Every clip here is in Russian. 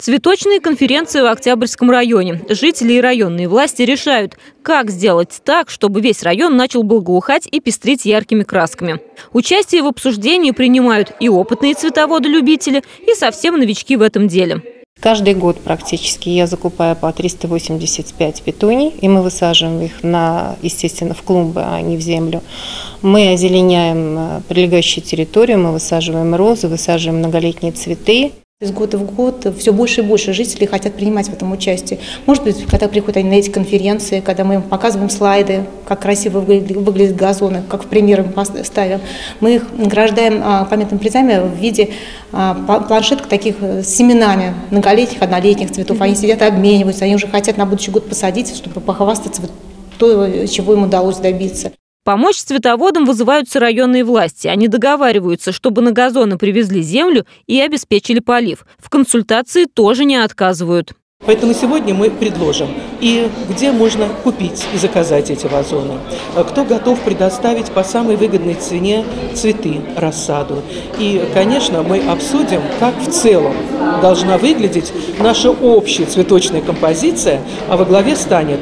Цветочные конференции в Октябрьском районе. Жители и районные власти решают, как сделать так, чтобы весь район начал благоухать и пестрить яркими красками. Участие в обсуждении принимают и опытные цветоводы-любители, и совсем новички в этом деле. Каждый год практически я закупаю по 385 петуний, и мы высаживаем их, на, естественно, в клумбы, а не в землю. Мы озеленяем э, прилегающую территорию, мы высаживаем розы, высаживаем многолетние цветы. Из года в год все больше и больше жителей хотят принимать в этом участие. Может быть, когда приходят они на эти конференции, когда мы им показываем слайды, как красиво выглядят газоны, как в пример им ставим, мы их награждаем а, памятными призами в виде а, планшеток таких с семенами многолетних, однолетних цветов. Они сидят и обмениваются, они уже хотят на будущий год посадить, чтобы похвастаться вот то, чего им удалось добиться. Помочь цветоводам вызываются районные власти. Они договариваются, чтобы на газоны привезли землю и обеспечили полив. В консультации тоже не отказывают. Поэтому сегодня мы предложим, и где можно купить и заказать эти вазоны, кто готов предоставить по самой выгодной цене цветы, рассаду. И, конечно, мы обсудим, как в целом должна выглядеть наша общая цветочная композиция, а во главе станет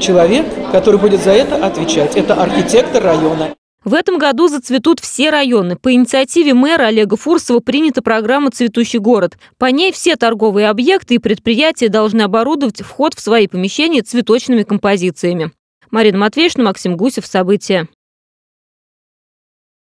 человек, который будет за это отвечать. Это архитектор района. В этом году зацветут все районы. По инициативе мэра Олега Фурсова принята программа «Цветущий город». По ней все торговые объекты и предприятия должны оборудовать вход в свои помещения цветочными композициями. Марина Матвеевна, Максим Гусев. События.